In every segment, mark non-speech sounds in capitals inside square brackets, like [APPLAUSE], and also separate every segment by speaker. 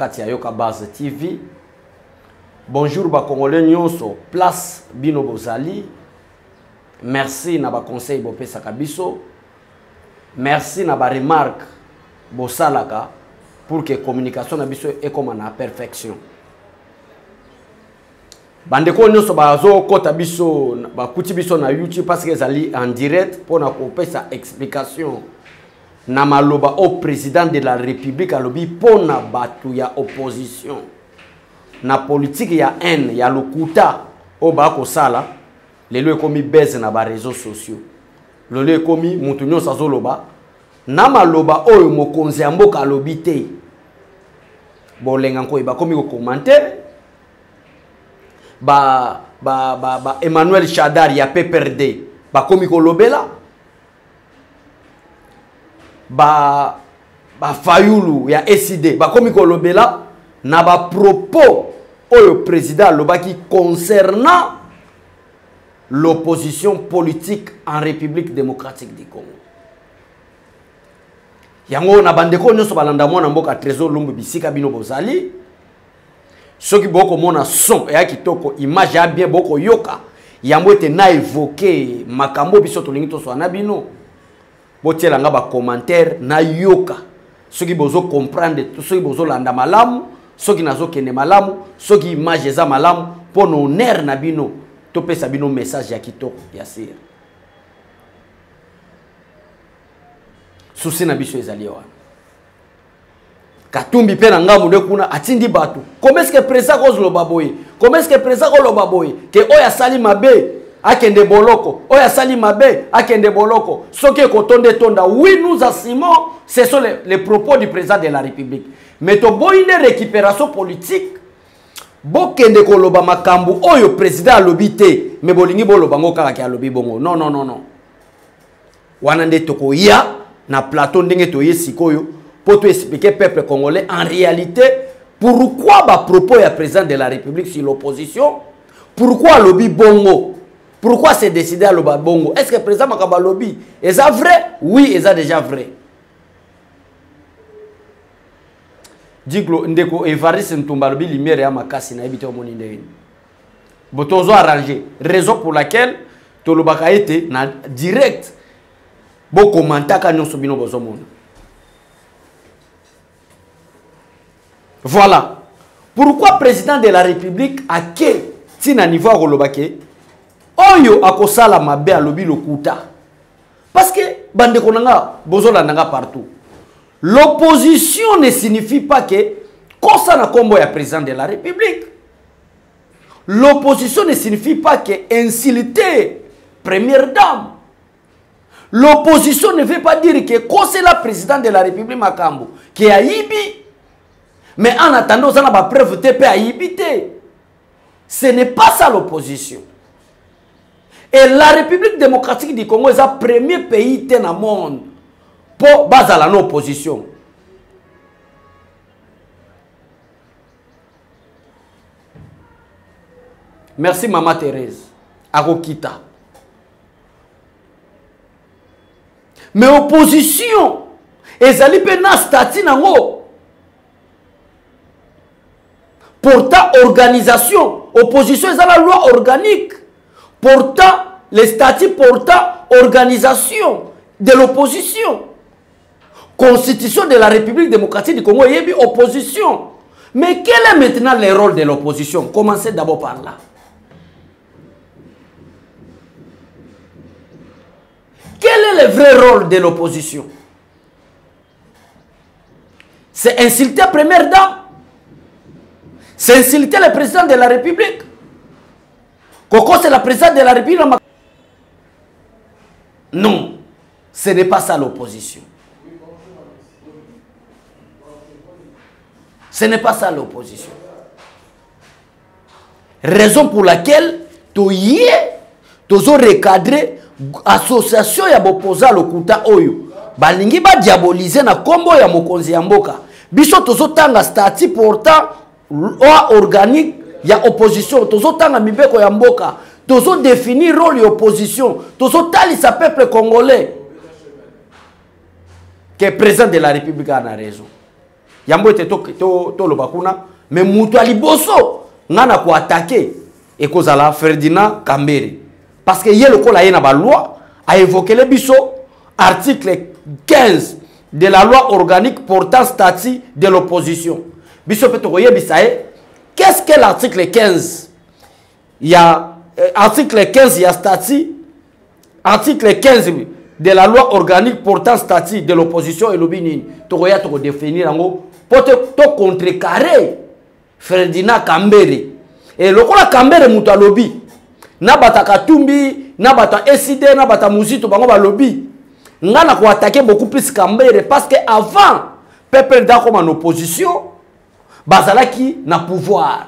Speaker 1: Kati ya yoka base tv bonjour bakongolais nyonso place bino bozali. Merci na baconseil bopesaka biso. Merci na baremarque bosalaka pour que communication na biso ekóma na perfection. Bandeko nyonso bazokɔta biso bakuti biso na youtube parce que ezali en direct mpona kopesa explication na maloba au président de la république alobi mpona bato ya opposition. Na politike ya haine ya lokuta oyo baa kosala lelo ekomi bese na bareseau sociaux. Lelo ekomi moto nyonso azoloba na maloba oyo mokonzi ya mboka alobi te bolenga nkoyi bakomi kokomante ba, ba, ba, ba emmanuel shadar ya pprd bakomi kolobela bafayulu ba ya sid bakomi kolobela na bapropos oyo président alobaki concernant l'opposition politique en république démocratique du congo. Yango na bandeko nyonso balanda mwana mboka trésor lumbu bisika bino bozali soki bokomona son eya kitoko image ya bien bokoyoka yango ete na évoke makambo biso tolingi tosala na bino botielanga bacommentaire nayoka soki bozocomprendre soki bozolanda malamu soki nazokende malamu soki image eza malamu mpo na honneur na bino topesa bino message ya kitoko ya sire susi na biso ezali wana. Katumbi mpe na ngambu nde kuna atindi bato. Komeske président kozoloba boye? Komeske président koloba boye? Ke oyo asali mabe akende boloko. Oyo asali mabe akende boloko. Soki ekotonda etonda oui nous assumons ce sont les, propos du président de la république. Mais toboyi nde récupération politique. Bokende koloba makambo oyo président alobi te me bolingi boloba kaka ke alobi bongo. Non non non non. Wana nde tokoya na plateau ndenge toye sikoyo mpo toexplike peuple congolais en réalité pourquoi bapropos ya président de la république sur l'opposition? Pourquoi alobi bongo? Pourquoi c'est décidé aloba bongo? Est ce que président makambo alobi eza vrai? Oui eza déjà vrai. Diglo ndeko evariste ntumba alobi lumière ya makasi nayebi te omoni ndenge. Bo tozo arrange raison pour laquelle tolobaka ete na direct bokomantaka nyonso bino bozomona. Voilà. Pourquoi président de la république ake ntina niveau ya koloba ke? Oyo akosala mabe alobi lokuta. Parce que bandeko partout. L'opposition ne signifie pas que kosa na nkombo ya président de la république. L'opposition ne signifie pas que insulter première dame. L'opposition ne veut pas dire que kosela président de la république makambo ke ayibi. Mais en attendant oza na bapreuve te mpe ayibi ce n'est pas ça l'opposition et la république démocratique du congo eza premier pays te na monde. Mpo bazala na opposition. Merci mama thérèse. Akokita mais opposition. Ezali mpe stati nango. Pourtant organisation. Opposition eza la loi organique portant les statuts portant organisation de l'opposition. Constitution de la république démocratique du congo eyebi opposition. Mais quel est maintenant le rôle de l'opposition? Commencez d'abord par là. Quel est le vrai rôle de l'opposition? C'est insulter première dame c'est insulter le président de la république C'est la présidente de la République. Non, ce n'est pas ça l'opposition. Ce n'est pas ça l'opposition. Raison pour laquelle tu y es, tu recadrer association ya bopoza lokuta oyo balingi badiabolize na kombo ya mokonzi ya mboka biso tozotanga stati pourtant loi organique ya opposition tozotanga mibeko ya mboka. Tozodéfinir role ya opposition. Tozotalisa peuple congolais. Ke président de la république ana raison. Yango ete toloba kuna. Me moto ya liboso nga na koatake ekozala ferdinand kambere. Parce que ye lokola ye na baloi aévokele biso article 15 de la loi organique portant statut de l'opposition. Biso mpe tokoyebisa ye Qu'est-ce que l'article 15 Il y a euh, article 15, il y a statut. Article 15 de la loi organique portant statut de l'opposition et l'obinin. Tu vas définir en gros pour te contrecarrer Ferdinand Kambere. Et le la Kambere muta lobby. Na bata Katumbi, na bata SID, na bata Muzito bango ba lobby. Nga ko attaquer beaucoup plus Kambere parce que avant peuple d'ako en opposition bazalaki na pouvoir.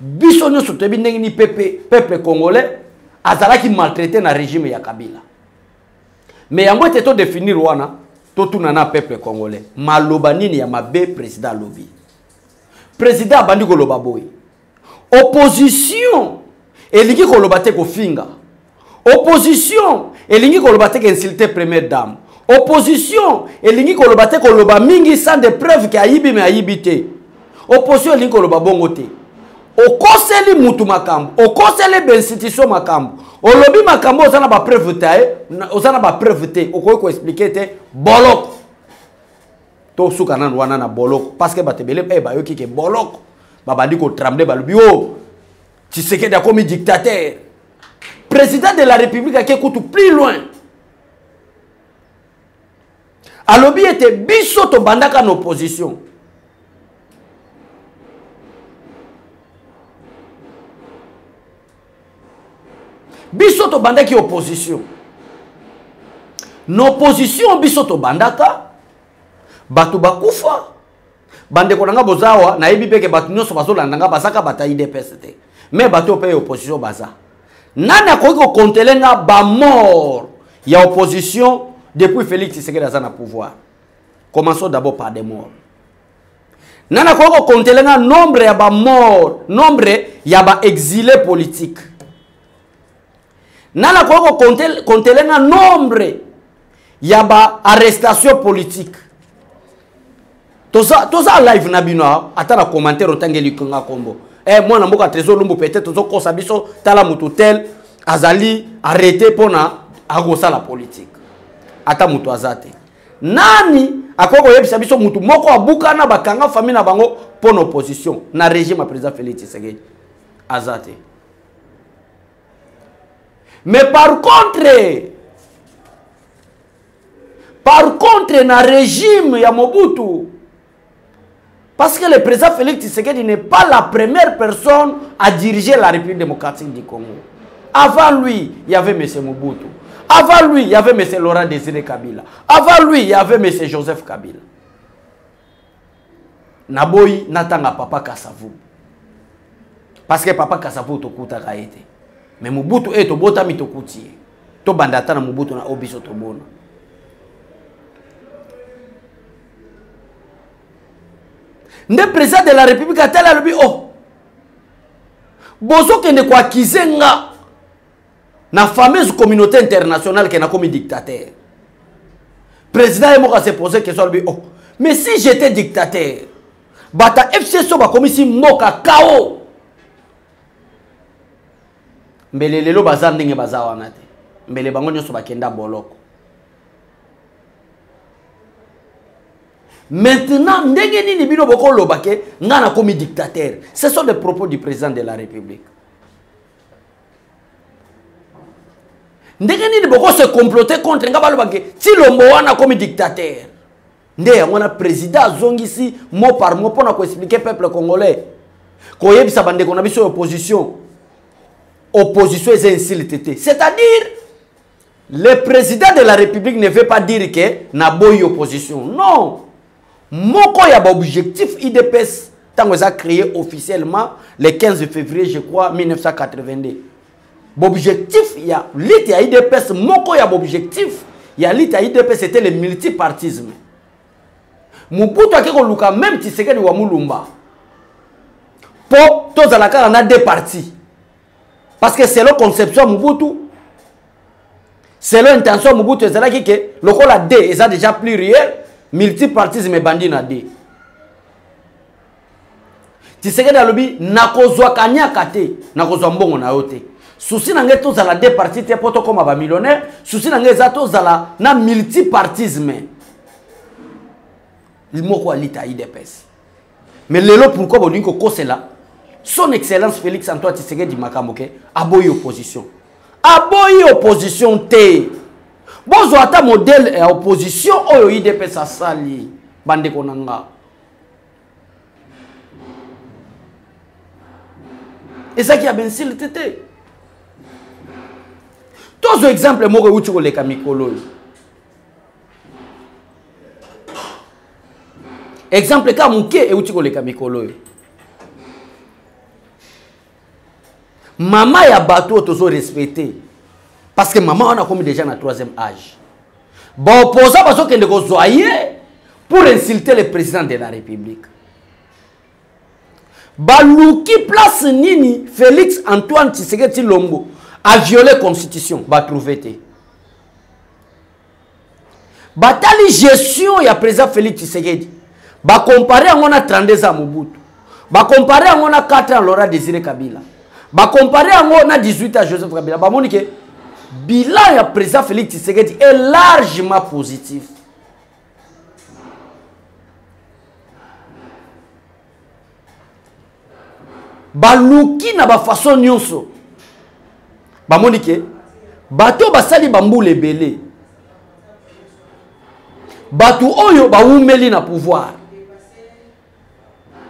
Speaker 1: Biso nyonso toyebi ndenge ni pepe peuple congolais azalaki maltraité na régime ya kabila. Me yango ete todéfinir wana totuna na peuple congolais maloba nini ya mabe président alobi président abandi koloba boye. Opposition elingi koloba te kofinga. Opposition elingi koloba te koinsulte première dame. Opposition elingi koloba te koloba mingi sans de preuve ke ayibi me ayibi te opposition elingi koloba bongo te. Okoseli mutu makambo okoseli bainstitution makambo. Olobi makambo oza na bapreuve te oza na bapreuve te. Okoki koexplike te boloko. Tosuka nanu wana na boloko. Parce que bato ebele bayoki ke boloko. Babandi kotremble balobi o tshisekedi akomi dictateur. Président de la république ake kutu plus loin. Alobi ete biso tobandaka na opposition biso tobandaki opposition. Na opposition biso tobandaka bato bakufa. Bandeko na nga boza awa nayebi mpeke bato nyonso bazolanda nga bazaka bato ya idps te. Me bato oyo mpe opposition baza. Nani akoki kokontele nga bamort ya opposition depuis félix tshisekedi aza na pouvoir? Commençons d'abord par des morts. Nani akoki kokontele nga nombre ya bamort nombre ya baexilé politique nani akoki kokontele nga nombre ya baarrestation politique. Toza, toza live na bino ata na commentaire otangeli nga kombo. Eh, mwana mboka trésor lumbu peut-être tozokosa biso tala motu tel azali arrete mpona akosala politique. Ata motu aza te. Nani akoki koyebisa biso motu moko abukana bakanga famille na bango mpona opposition na régime ya président félix tshisekedi? Aza te mais par contre par contre na régime ya mobutu parce que le président félix tshisekedi n'est pas la première personne à diriger la république démocratique du congo. Avant lui il y avait m. Mobutu. Avant lui il y avait m. Laurent désiré kabila. Avant lui il y avait m. Joseph kabila. Naboyi natanga papa kasavu parce que papa kasavu tokutaka ye te me mobutu oyo tobotami tokuti. Ye tobanda ata na mobutu na oyo biso tobona nde président de la république atali alobi o bozokende koakize nga na fameuse communauté internationale ke nakomi dictateur. Président ye moko ase pose question alobi o mais si j'étais dictateur bata fcso bakomisi mboka kao mbele lelo baza ndenge baza wana te. Mbele bango nyonso bakenda boloko. Maintenant ndenge nini bino bokoloba ke nga nakomi dictateur? Ce sont des propos du président de la république. Ndenge nini bokose complote contre nga baloba ke ti lombo wana akomi dictateur? Nde yango wana président azongisi mot par mot mpona koexplike peuple congolais. Koyebisa bandeko na biso ya opposition opposition eza insulte te c'est-à-dire le président de la république ne veut pas dire que naboyi opposition. Non. Moko ya baobjectif idps ntango eza créé officiellement le 15 février je crois 1982 bobjectif ya lite ya idps moko ya bobjectif ya lite ya idps c'était le multipartisme. Mobutu ake koluka même tisekedi wa mulumba. Mpo tozala kaka na deux partis parce que selon conception mobutu selon intention mobutu ezalaki ke lokola d eza déjà pluriel multipartisme ebandi na d. Tisekedi alobi nakozwa kaniaka te nakozwa mbongo na yo te. Susi na ngai tozala de parti te mpo tokóma bamillionnaire susi na ngai eza tozala na multipartisme. Moko alita idps mais lelo pourquoi bolingi kokosela son excellence félix antoine tisekedi makambo ke aboyi opposition. Aboyi opposition te. Bozwa ata modele ya opposition oyo idps asali bandeko na nga ezalaki ya bainsulte te tozwa exemple moko euti koleka mikolo oyo. Exemple ka moke euti koleka mikolo oyo mama ya bato oyo tozorespecte parce que mama wana akomi déjà na troisième âge. Baopposa bazokende kozwa ye pour insulter le président de la république. Baluki place nini félix antoine tshisekedi tshilombo aviole constitution batrouve te. Batali gestion ya président félix tshisekedi. Bakompare yango na 32 ans mobutu. Bakompare yango na 4 ans laurent désiré kabila bakompare yango na 18 ans joseph kabila bamoni ke bilan ya président félix tshisekedi est largement positif. Baluki na bafaçon nyonso. Bamoni ke bato basali bambula ebele. Bato oyo bawumeli na pouvoir.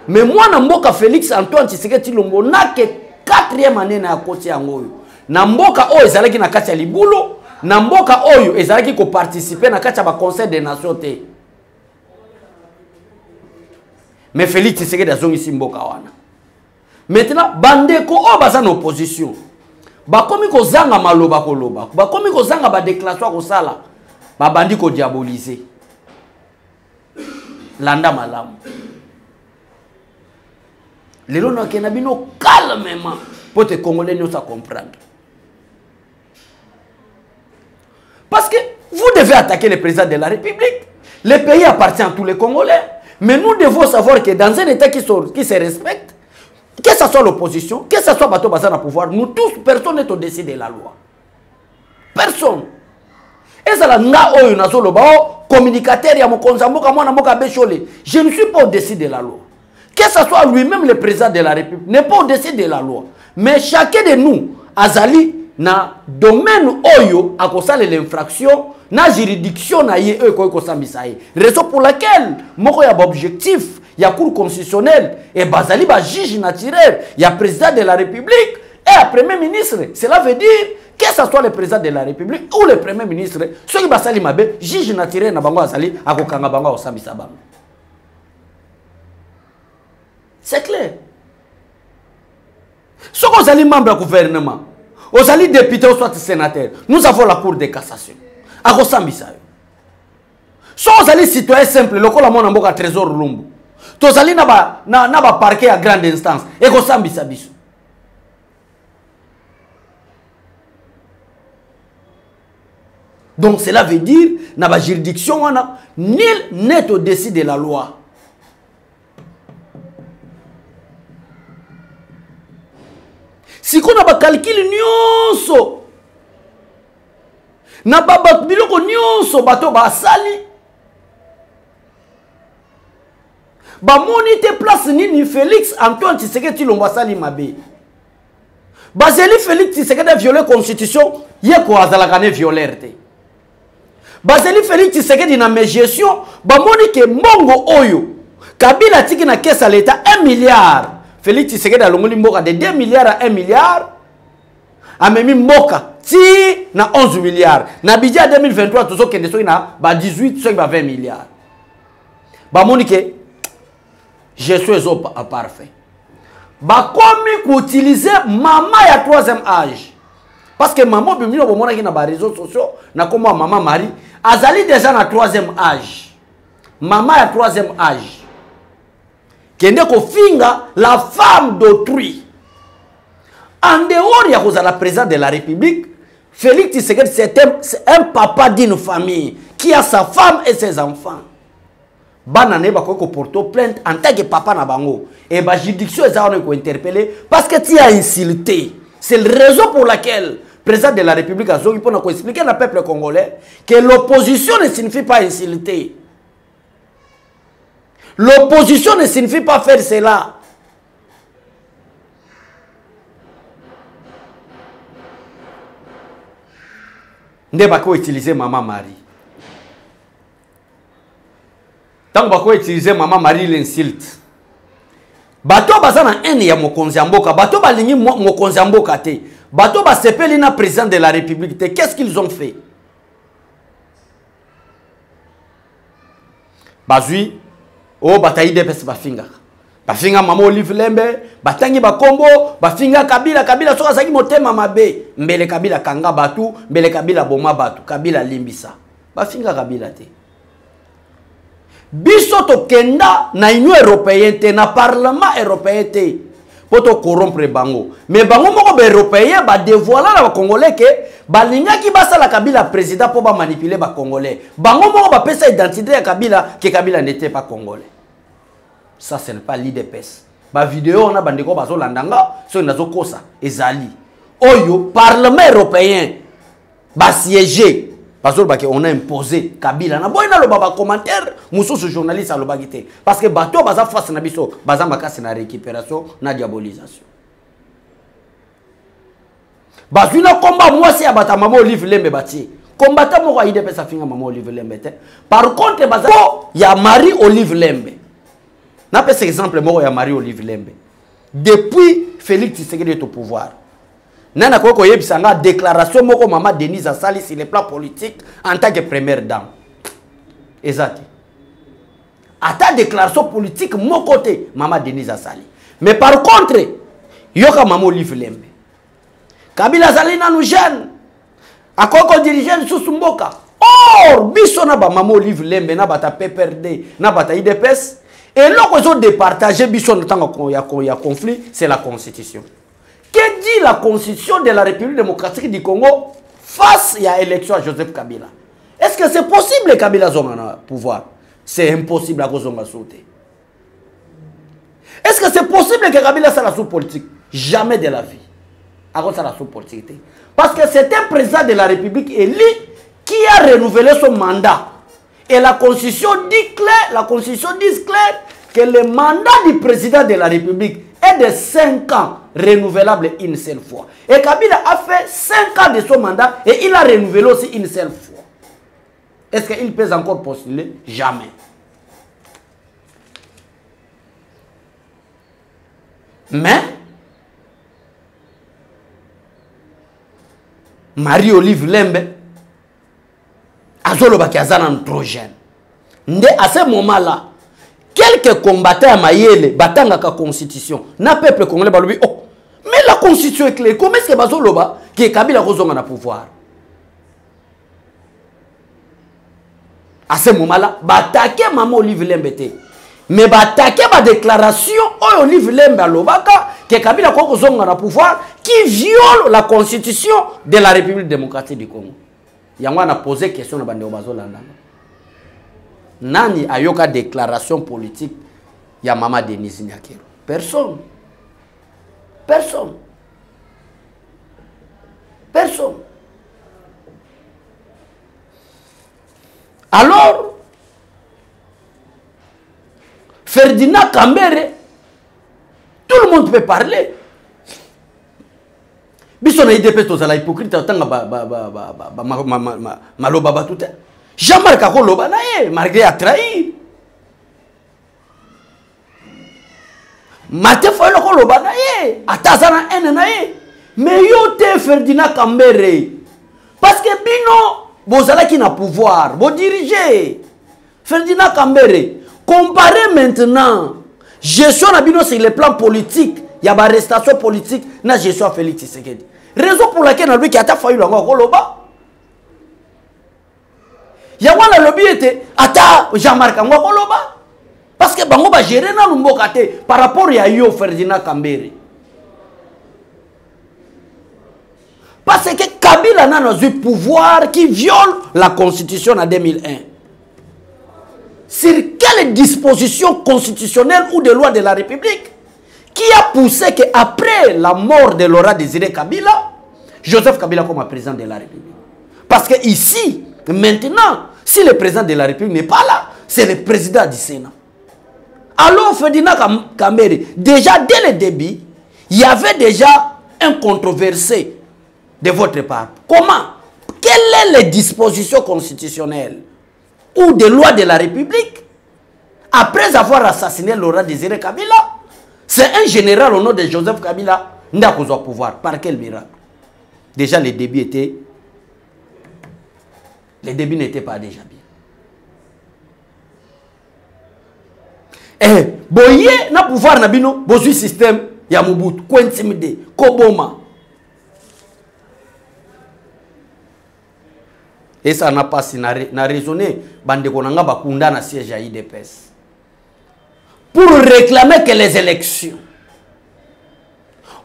Speaker 1: Me mwana mboka félix antoine tshisekedi tshilombo nake 4e année na yakoti yango oyo. Na mboka oyo ezalaki na kati ya libulo na mboka oyo ezalaki koparticipe na kati ya baconseil des nations te. Me félix tshisekedi azongisi mboka wana. Maintenant bandeko oyo baza na opposition bakomi kozanga maloba koloba bakomi kozanga badéclaration kosala babandi kodiabolize landa malamu lelo nakende na bino calmement mpo te congolais nyonso acomprendre parce que vous devez attaquer le président de la république. Le pays appartient à tous les congolais. Mais nous devons savoir que dans un état qui se, respecte que ce soit l'opposition que ce soit bato baza na pouvoir nous tous personne n'est au-dessus de la loi. Personne. Ezala nga oyo nazoloba o communicateur ya mokonzi ya mboka je ne suis pas au-dessus de la loi que ce soit lui-même le président de la république n'est pas au-dessus de la loi. Mais chacun de nous azali na domaine oyo akosalela infraction na juridiction na ye oyo ekoki kosambisa ye. Raison pour laquelle moko ya baobjectif ya cour constitutionnelle e bazali bajuge naturel ya président de la république et ya premier ministre cela veut dire que ce soit le président de la république ou le premier ministre soki basali mabe juge naturel na bango azali akokanga bango akosambisa bango c'est clair. Soki ozali membre ya gouvernement ozali député soit sénateur nous avons la cour de cassation. Akosambisa yo. Soki ozali citoyen simple lokola mwana mboka trésor lumbu tozali na baparquet na, na ba ya grande instance ekosambisa biso. Donc cela veut dire na bajuridiction wana nil n'est au-dessus de la loi sikoyo na bakalkile nyonso. Na biloko nyonso bato basali. Bamoni te place nini félix antoine tshisekedi tilombo asali mabe? Bazeli félix tshisekedi aviole constitution ye ko azalaka ne violere te. Bazali félix tshisekedi na mégestion bamoni ke mbongo oyo kabila atiki na kese ya leta 1 milliard félix tshisekedi alongoli mboka de 2 milliard à 1 milliard amemi mboka ti na 11 milliard na budget ya 2023 tozokende soki na ba 18 soki ba 20 milliard bamoni ke gestion ezo parfait. Bakomi koutilize mama ya troisième âge. Parce que mama oyo bino bomonaki na baréseau sociaux na kombo ya mama marie azali déjà na troisième âge. Mama ya troisième âge kende kofinga la femme d'autrui. En dehors ya kozala président de la république félix tshisekedi c'est un, papa d'une famille qui a sa femme et ses enfants. Bana na ye bakoki koporte plainte en tant que papa na bango. E bajuridiction eza wana kointerpele parce que ti a insulté. C'est le raison pour laquelle président de la république mpona koexpliquer na peuple congolais que l'opposition ne signifie pas insulter l'opposition ne signifie pas faire cela. Nde bakoutilize mama marie. Ntango bakoutilize mama marie l'insulte. Bato baza na ene ya mokonzi ya bato balingi mokonzi ya te. Bato basepeli na président de la république te. Qu'est-ce qu'ils ont fait? Bazwi oyo bata idps bafingaka bafinga mama olive lembe batangi bakombo bafinga kabila kabila soki azalaki motema mabe. Mbele kabila kanga batu mbele kabila boma batu kabila limbisa. Bafinga kabila te. Biso tokenda na union européen te na parlement européen te mpo tokorompre bango. Me bango moko baeuropéen badevoila na bacongolais ke balingaki basala kabila président mpo bamanipule bacongolais bango moko bapesa identité ya kabila ke kabila ndete pa congolais ça ce n'est pas l'idps bavideo wana bandeko bazolanda nga soki nazokosa ezali. Oyo parlement européen basiége bazolobaki on a imposé kabila. Na boyi naloba bacommentaire mosusu journaliste alobaki te. Parce que bato baza face na biso. Baza makasi na récupération na diabolisation. Bazwi na komba mwasi ya bato ya mama olive lembe batie. Kombata moko aidps afinga mama olive lembe te. Par contre baza ya marie olive lembe napesa exemple moko ya marie olive lembe. Depuis félix est au pouvoir. Nani akoki koyebisa nga déclaration moko mama denise asali sur le plan politique en tant que première dame. Eza te ata déclaration politique moko te mama denise asali mais par contre yoka mama olive lembe. Kabila azali nanu jeune. Akoki kodirige lisusu mboka or biso na bamama olive lembe na bata pprd na bata idps eloko ezodepartage biso na ntango ya, conflit c'est la constitution. Que dit la constitution de la république démocratique du congo face ya élection ya joseph kabila? Est ce que c'est possible kabila azonga na pouvoir? C'est impossible akozonga so te est ce que c'est possible que kabila asala sous politique jamais de la vie. Akosala sous politique te parce que c'est un président de la république élu qui a renouvelé son mandat Et la Constitution dit clair, la Constitution dit clair que le mandat du président de la République est de 5 ans, renouvelable une seule fois. Et Kabila a fait 5 ans de son mandat et il a renouvelé aussi une seule fois. Est-ce qu'il peut encore postuler? Jamais. Mais, Marie-Olive Lembe, nde à ce moment là quelques combattants ya mayele batangaka constitution. Na peuple congolais balobi oh mais la constitution est claire. Comment est ce que bazoloba ke kabila kozonga na pouvoir? À ce moment là batake mama olive lembe te. Mais batake badéclaration oyo olive lembe alobaka ke kabila ko kozonga na pouvoir qui viole la constitution de la république démocratique du congo yango ana pose question na bandeko bazolandanga nani ayoka déclaration politique ya mama denise nyakero? Personne. Personne. Personne. Alors ferdinand kambere tout le monde peut parler biso na idps tozala hypocrite otanga maloba bato te. Jean-marc akoloba na ye malgré atrahir mate fayolo koloba na ye ata mais yo te ferdinand kambere parce que bino bozalaki na pouvoir bodirige ferdinand kambere comparé maintenant gestion na bino sur le plan politique ya baarrestation politique na gestion ya félix tshisekedi. Raison pour laquelle nalobiki ata fayulu yango akoloba yango nalobi ete ata jean-marc akoloba parce que bango bagere nanu mboka te par rapport ya yo ferdinand kambere. Parce que kabila nanu azwi pouvoir qui viole la constitution en 2001 sur quelle disposition constitutionnelle ou de loi de la république? Qui a poussé que après la mort de Laurent Désiré Kabila Joseph Kabila comme président de la république. Parce que ici maintenant si le président de la république n'est pas là c'est le président du sénat. Alors Ferdinand Kambere déjà dès le début il y avait déjà un controversé de votre part. Comment? Quelles sont les dispositions constitutionnelles ou des lois de la République après avoir assassiné Laurent Désiré Kabila Un général au nom de Joseph Kabila n'a pas pouvoir. Par quel miracle? Déjà, les débuts étaient... Les débuts n'étaient pas déjà bien. Eh, boye na pouvoir na bino, bozui système ya Mobutu, ko intimider, ko boma? et ça n'a pas si na, na raisonné bandeko nanga bakunda na siège ya IDPS pour réclamer que les élections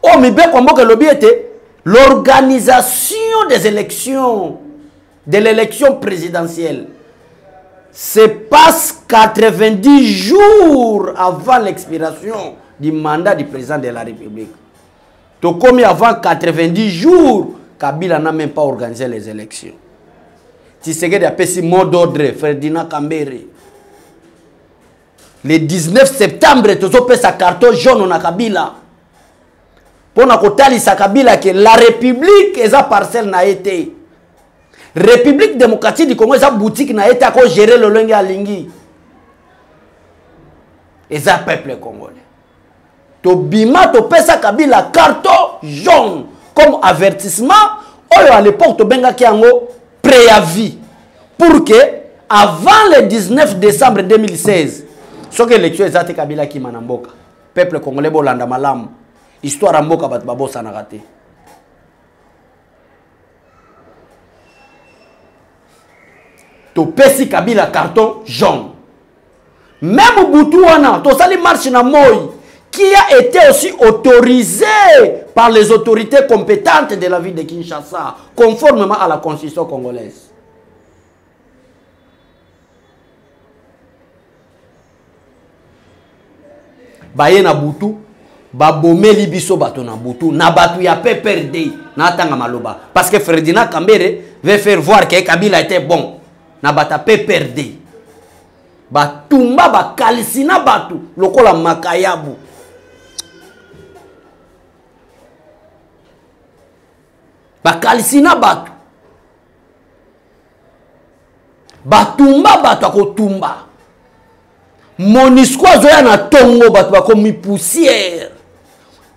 Speaker 1: oh mibe kwamboka lobi ete l'organisation des élections de l'élection présidentielle se passe 90 jours avant l'expiration du mandat du président de la République. Donc, comme avant 90 jours, Kabila n'a même pas organisé les élections. Tshisekedi a payé mot d'ordre, Ferdinand Kambere. le 19 septembre tozopesa carton jaune na kabila. Mpo na kotalisa kabila ke la république eza parcelle na ye te. République démocratique du congo eza boutique na ye te akogere lolenge alingi. Eza peuple congolais. Tobima topesa kabila carton jaune comme avertissement oyo à l'époque tobengaki yango préavis pour que avant le 19 décembre 2016 soki élection eza te kabila akima na peuple congolais bolanda malamu histoire ya mboka bato babosanaka te topesi kabila carton jaune même butu wana tosali marche na moi qui a été aussi autorisé par les autorités compétentes de la ville de Kinshasa, conformément à la constitution congolaise. Baye na butu babomeli biso bato na butu na bato ya PPRD na tanga maloba. Parce que Ferdinand Kambere veut faire voir que Kabila était bon na bata PPRD batumba bakalisi na bato lokola makayabu. Bakalisi na bato. Batumba bato akotumba monisco azoya na ntongo bato bakomi poussière.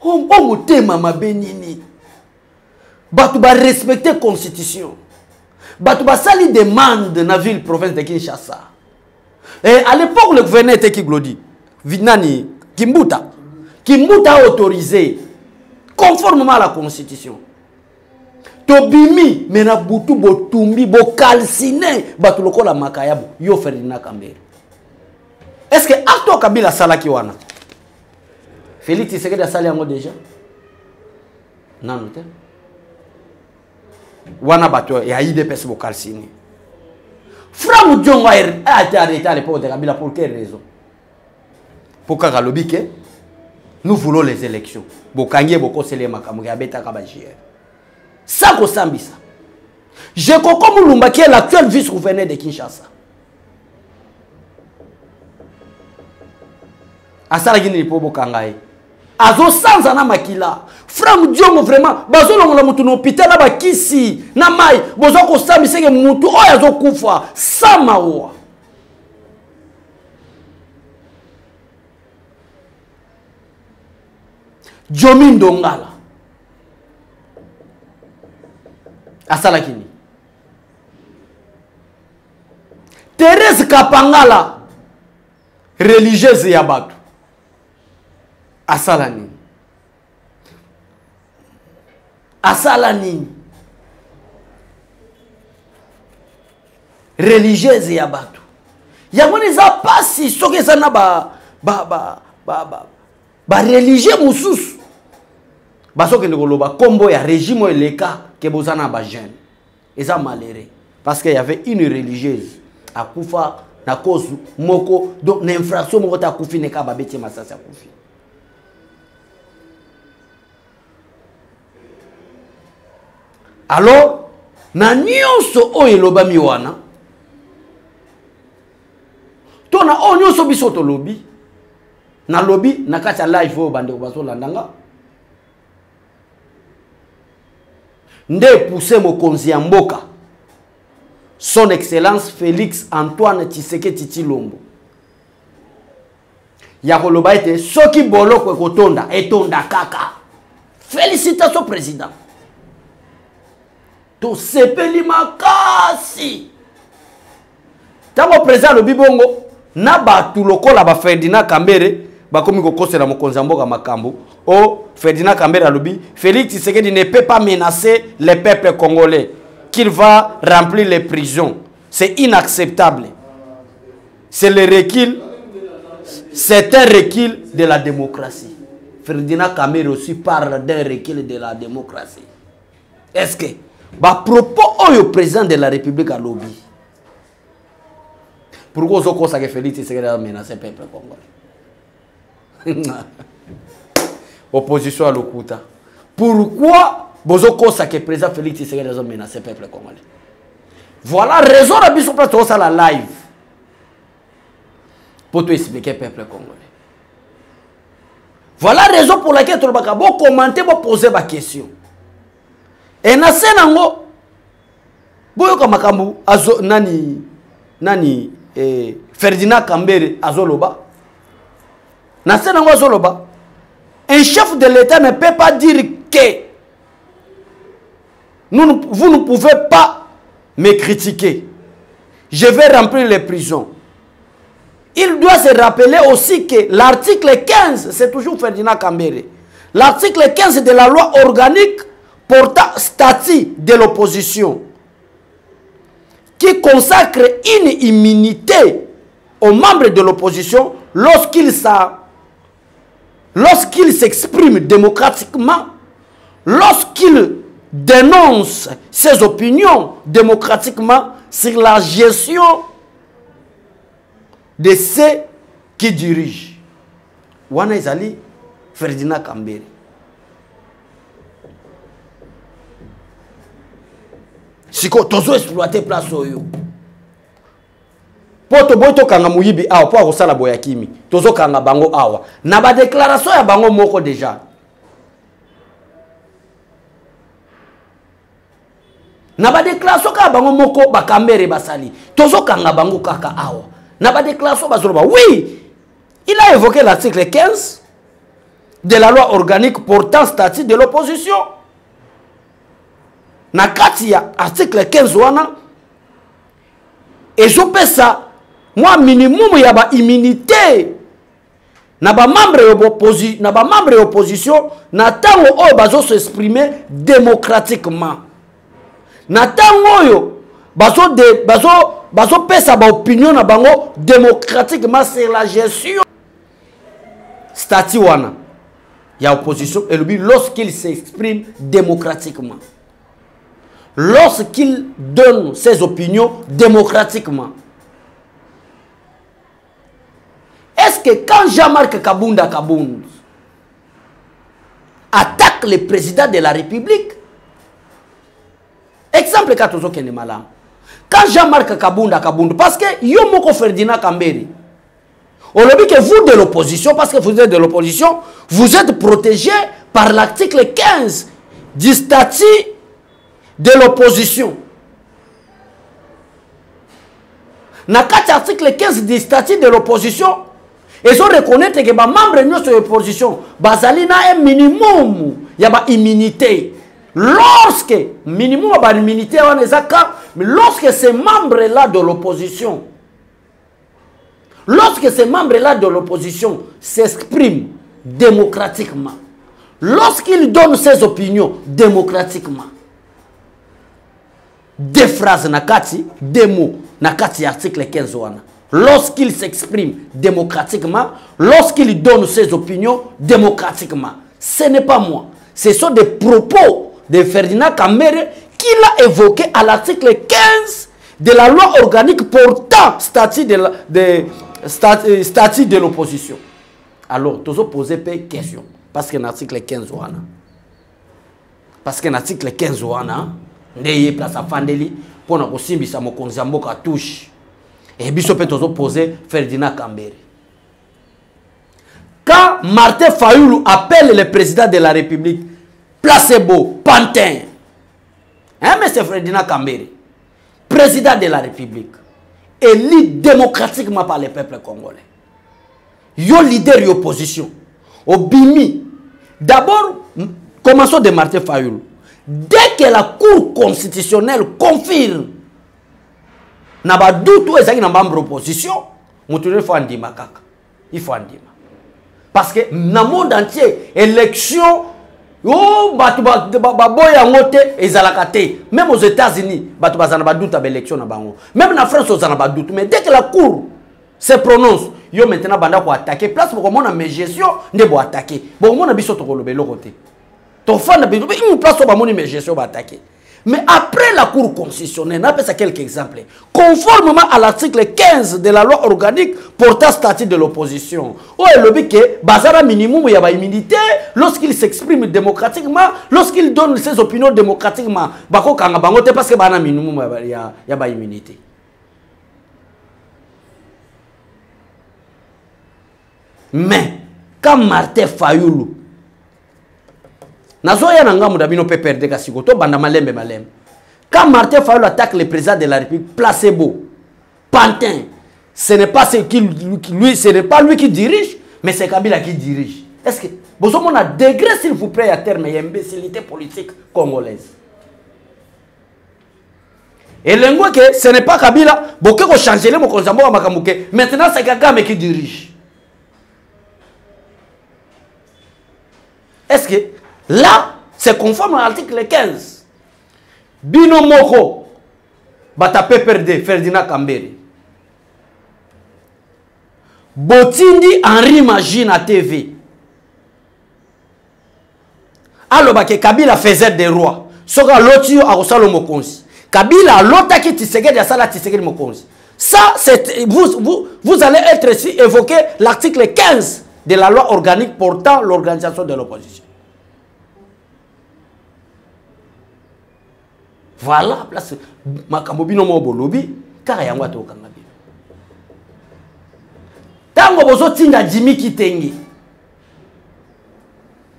Speaker 1: O motema mabe nini. Bato barespecte constitution. Bato basali demande na ville province de kinshasa. Et à l'époque le gouverneur qui glodi nani? Kimbuta. Kimbuta autorisé conformément à la constitution. Tobimi me na butu botumbi bokalsine bato lokola makayabu yo ferdinand kambere est ce que oyo kabila asalaki wana? Félix tisekedi asali yango déjà? Nano te? Wana bato ya idps bokalsine frank diongo ate arrêté à l'époque de kabila pour quelle raison? Po kaka alobi nous voulons les élections. Bokangi ye bokoseli ye makambo ke abetaka bagr sans kosambisa jekoko mulumba qui est l'actuel vice-gouverneur de kinshasa asalaki nini mpo bokanga ye? Azosanza na makila. Frank diongo vraiment bazolongola motu na hôpital na bakisi na mai bozwa kosambiseke motu oyo azokufa. Sa mawa jomi ndongala. Asalaki nini? Therese kapangala religieuse ya bato asala nini? Asala nini? Religieuse ya bato. Yango wana eza pasi soki eza na bareligie ba, ba, ba, ba, ba mosusu. Bazokende koloba nkombo ya régime oyo eleka ke boza na bajeune eza malheureux. Parce que y avait une religieuse akufa na cause moko donc na infraction moko te akufi neka babeti masasi akufi alors na nyonso oyo elobami wana to na oyo nyonso biso tolobi nalobi na kati ya live oyo bandeko bazolandanga nde epuse mokonzi ya mboka son excellence félix antoine tshisekedi tshilombo. Ya koloba ete soki boloko ekotonda etonda kaka. Félicitation président tosepeli makasi. Ntango président alobi bongo na bato lokola baferdinand kambere bakomi kokosela mokonzi ya mboka makambo. O ferdinand kambere alobi félix tshisekedi ne peut pas menacer le peuple congolais qu'il va remplir les prisons. C'est inacceptable. C'est le recul c'est un recul de la démocratie. Ferdinand kambere aussi parle d'un recul de la démocratie. Est-ce que bapropos oyo président de la république alobi pourquoi ozokosaka félix tshisekedi amenace peuple congolais? [LAUGHS] Opposition ya lokuta. Pourquoi bozokosaka président félix tshisekedi azomenace peuple congolais? Voilà raison na biso mpe tozosala live. Mpo toexplike peuple congolais. Voilà raison pour laquelle tolobaka bokommente bopose baquestion e na se nango nani nani eh, ferdinand kambere azoloba. Na se azoloba. Un chef de l'état ne peut pas dire que vous ne pouvez pas me critiquer. Je vais remplir les prisons. Il doit se rappeler aussi que l'article 15 c'est toujours ferdinand kambere. L'article 15 de la loi organique portant statut de l'opposition qui consacre une immunité aux membres de l'opposition lorsqu'ils s'expriment démocratiquement, lorsqu'ils dénoncent ses opinions démocratiquement sur la gestion de ceux qui dirigent. Wana ezali Ferdinand Kambere. Sikoyo tozoexploite place oyo. Mpo toboyi tokanga moyibi awa mpo akosala boya kimi. Tozokanga bango awa. Na badeklaration ya bango moko deja na badeklaration kaka bango moko bakambere basali. Tozokanga bango kaka awa. Na badeklaration bazoloba oui il a évoqué l'article 15 de la loi organique portant statut de l'opposition na kati ya article 15 wana ezopesa mwa minimum ya baimmunité na bamembre na bamembre ya opposition na ntango oyo bazoso exprime démocratiquement. Na ntango oyo bazopesa bazo, bazo baopinion na bango démocratiquement sur la gestion. Stati wana ya opposition elobi lorsqu'il s'exprime démocratiquement lorsqu'il donne ses opinions démocratiquement. Est-ce que quand Jean-Marc Kabunda Kabound attaque le président de la République, exemple Katozo Kenemala, quand Jean-Marc Kabunda Kabound, parce que Yomoko Ferdinand Kamberi, On le dit que vous de l'opposition, parce que vous êtes de l'opposition, vous êtes protégé par l'article 15 du statut de l'opposition. Dans l'article 15 du statut de l'opposition, ils ont reconnaître que les membres de l'opposition, bazali na un minimum, il y a une immunité. Lorsque, minimum mais lorsque ces membres-là de l'opposition, lorsque ces membres-là de l'opposition s'expriment démocratiquement, lorsqu'ils donnent ses opinions démocratiquement, deux phrases nakati, deux mots nakati article 15 Lorsqu'il s'exprime démocratiquement, lorsqu'il donne ses opinions démocratiquement, ce n'est pas moi. Ce sont des propos de Ferdinand Kamere qu'il a évoqué à l'article 15 de la loi organique portant statut de, de l'opposition. Alors, tu poser une question. Parce que l'article 15 wana. Parce que l'article 15 wana, ndeye place afandeli mpona kosimbisa mokonzi ya mboka touche. Et biso mpe poser ferdinand kambere. Quand martin fayoulou appelle le président de la république placebo pantin. Hein, monsieur ferdinand kambere? Président de la république élu démocratiquement par le peuple congolais. Yo leader opposition. Obimi. D'abord commençons de martin fayoulou dès que la cour constitutionnelle confirme na badutu ezalaki na membre opposition moto il faut andima kaka faut andima parce que na monde entier élection o bato baboya yango te ezalaka te même aux états-unis bato baza na badutu ya même na france mais dès que la cour se prononce yo maintenant banda koattake place bokomona mes gestion nde boattake bokomona biso tokoloba eloko te oyo mais après la Cour constitutionnelle, on ça quelques exemples. Conformément à l'article 15 de la loi organique portant statut de l'opposition, est le que Bazara minimum il y a immunité lorsqu'il s'exprime démocratiquement, lorsqu'il donne ses opinions démocratiquement, bako kanga bango parce que minimum il y a il y a immunité. Mais quand Martin Fayoulou nazoya na ngambo na bino mpe perde kasiko tobanda malembe malembe. Quand martin fayolo attaque le président de la république placebo pantin ce n'est pas ce qui, lui ce n'est pas lui qui dirige mais c'est kabila qui dirige. Est ce que bozomona degré s'il vous plaît à terme ya imbécilité politique congolaise? Elengo ke ce n'est pas kabila boke kochangele mokonzi ya mboka makambo maintenant c'est kagame qui dirige. Est ce que Là, c'est conforme à l'article 15. Bino Moko, bata PPRD, Ferdinand Kamberi. Botindi Henri Magine à TV. aloba ke kabila faisait des rois soki aloti yo akosala mokonzi kabila alotaki tisekedi asala tisekedi mokonzi ça c'est vous, vous, allez être ici évoquer l'article 15 de la loi organique portant l'organisation de l'opposition voilà place makambo bino mo bolobi kaka yango atokanga bino. Ntango bozotinda jimi kitenge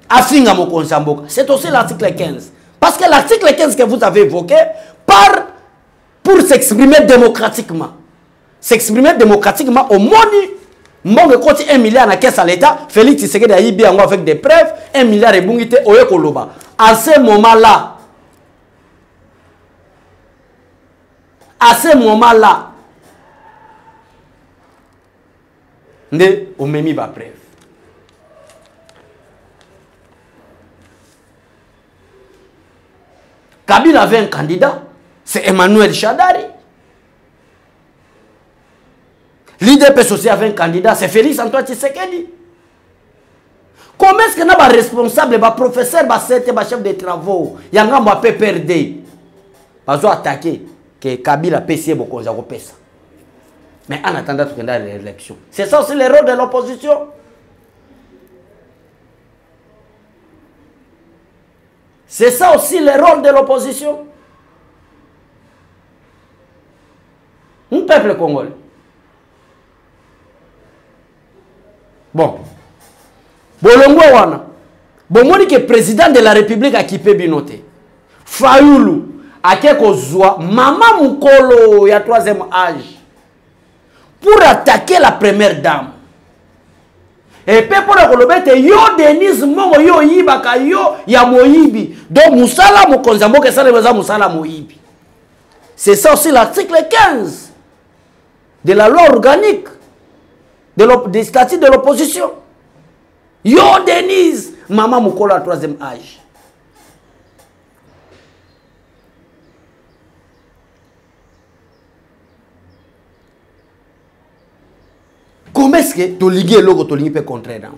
Speaker 1: afinga mokonzi ya mboka. C'est aussi l'article 15 parce que l'article 15 que vous avez évoqué par pour s'exprimer démocratiquement. S'exprimer démocratiquement omoni mbongo ekoti 1 milliard na caisse à l'état félix tshisekedi ayibi yango avec des preuves 1 milliard ebungi te oye koloba. En ce moment là à ce moment-là, nde omemi bapreuve kabila avait un candidat c'est emmanuel shadari l'idps aussi avait un candidat c'est félix antoine tshisekedi. Comment est ce que na baresponsable baprofesseur basete bachef de travaux ya ngambo ya pprd bazo attaqué que Kabila PC beaucoup kopesa. Mais en attendant ait l'élection. C'est ça aussi le rôle de l'opposition. C'est ça aussi le rôle de l'opposition. Un peuple congolais. bon bolongwe wana bomoni ke président de la république akipe bino te fayulu ake kozwa mama mokolo ya troisième âge. Pour attaquer la première dame. Epe mpona koloba ete yo denise mongo yo oyibaka yo ya moyibi. Donc mosala mokonzi ya mboka esalema eza mosala moyibi. C'est ça aussi l'article 15 de la loi organique de des statuts de l'opposition. Yo denise mama mokolo ya troisième âge comment est ce que tolingi eloko tolingi mpe contraire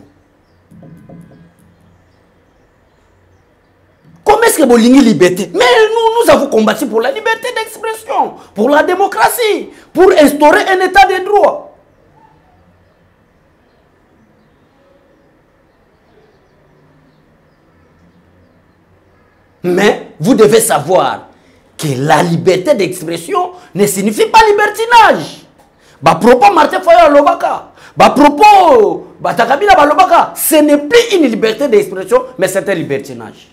Speaker 1: comment est ce que bolingi liberté? Mais nous, nous avons combattu pour la liberté d'expression pour la démocratie pour instaurer un état de droit. Mais vous devez savoir que la liberté d'expression ne signifie pas libertinage bapropos martin foyo alobaka. Bapropos batakabila balobaka. Ce n'est plus une liberté d'expression mais c'est un libertinage.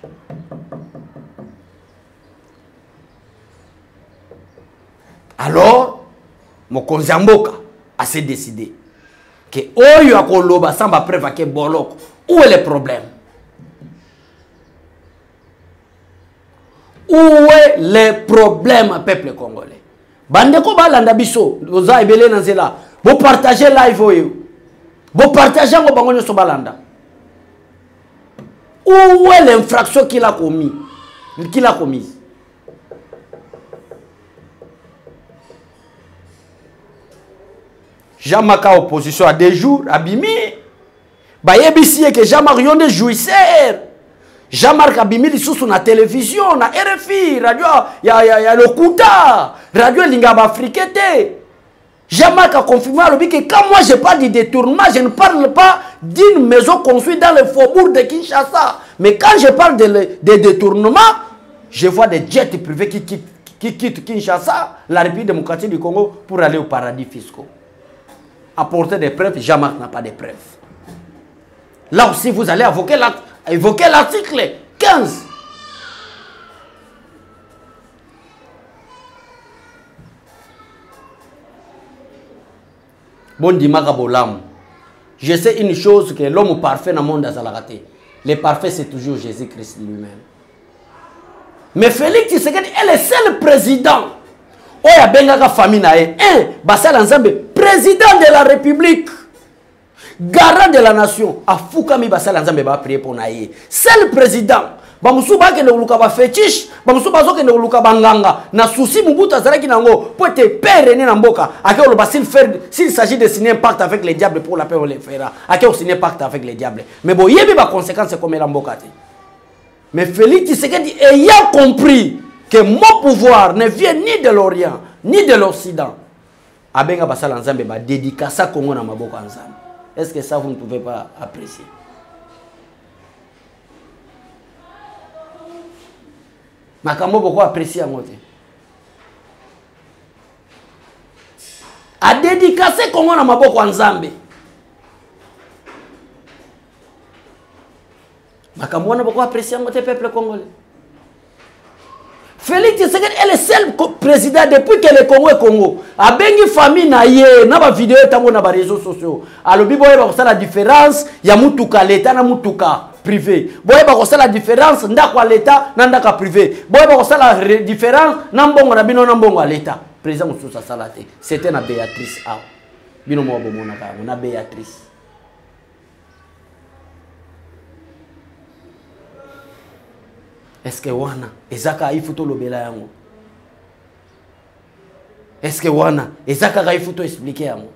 Speaker 1: Alors mokonzi ya mboka ase décidé ke oyo sans bapreuve ake boloko où est le problème? Où est le problème peuple congolais? Bandeko balanda biso oza ebele na nzela. Bopartage live oyo. Bopartage yango bango nyonso balanda. Où est l'infraction qu'il a commis? Qu'il a commise? Jean-marc a opposition à deux jours abimi bayebisi ye ke jean-marc yo nde jouisseur jean-marc abimi lisusu na télévision na rfi radio ya, ya, ya lokuta. Radio elingaka baafrikain te. Jean-marc a confirmé alobi ke quand moi je parle du détournement je ne parle pas d'une maison construite dans le faubourg de kinshasa. Mais quand je parle de, détournement je vois des jets privés qui quittent, qui quittent kinshasa la république démocratique du congo pour aller au paradis fiscaux. Apporter des preuves jean-marc n'a pas de preuves. Là aussi vous allez évoquer l'article évoquer l'article 15. Bon bolamu. Je sais une chose que l'homme parfait dans le monde a raté. Le parfait c'est toujours Jésus-Christ lui-même. Mais Félix Tshisekedi est le seul président. oyo abengaka famille na ye un basala nzambe président de la république garant de la nation afukami basala nzambe baprie mpo na ye seul président bamosusu bakende koluka bafetiche bamosusu bazokende koluka banganga na susi mobutu azalaki nango mpo ete père ene na mboka. Ake koloba s'il s'agit de signer un pacte avec les diables pour la paix on le fera. Ake kosigner pacte avec les diables. Mais boyebi baconséquence ekomela mboka te. Mais félix tshisekedi ayant compris que mon pouvoir ne vient ni de l'orient ni de l'occident abenga basala nzambe badédikasa kongo na maboko ya nzambe est-ce que ça vous ne pouvez pas apprécier? Makambo boko apprécier yango te adédikase kongo na maboko ya nzambe. Makambo wana boko apprécier yango te peuple congolais félix tshisekedi est le seul président depuis que le congo est congo. Abengi famille na ye na bavideo ntango na baréseau sociaux. Alobi boyeba kosala différence ya mutuka leta na mutuka privé. Boyeba kosala différence ndako ya leta na ndako ya privé. Boyeba kosala différence na mbongo na bino na mbongo ya leta président mosusu asala te. C'était na béatrice awa bino moko bomonaka yango na béatrice que wana eza kaka ifu tolobela yango que wana eza kaka ifu to explike yango